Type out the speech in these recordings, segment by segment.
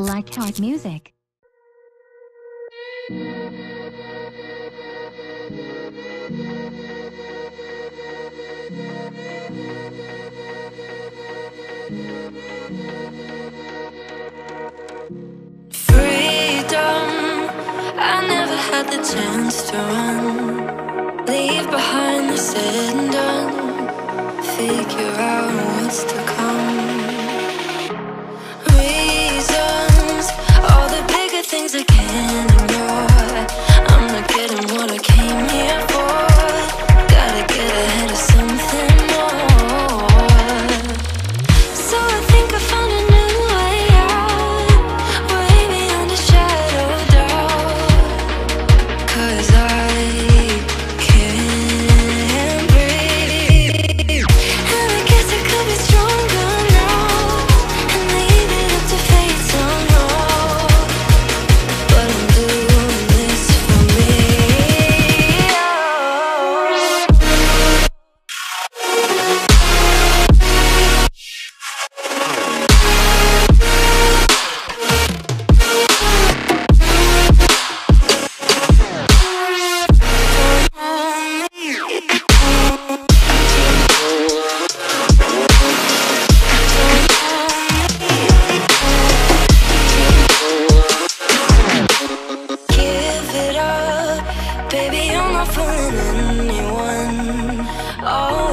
Blackheart Music. Freedom. I never had the chance to run Leave behind the said and done Figure out what's to come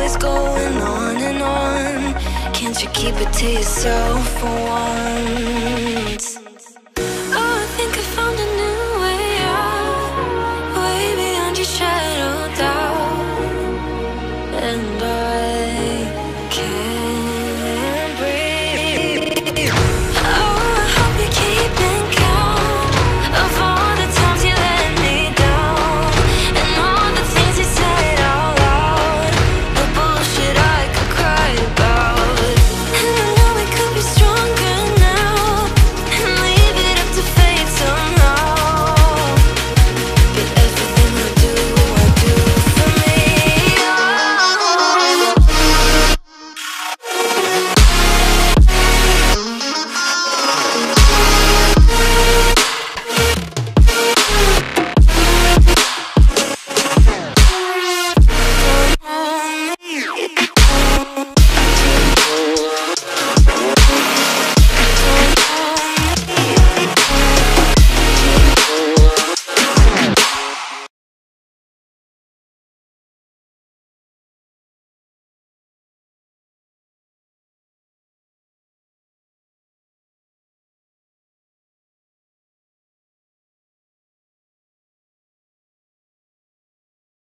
always going on and on. Can't you keep it to yourself for once? Oh, I think I found a new way out, way beyond your shadow.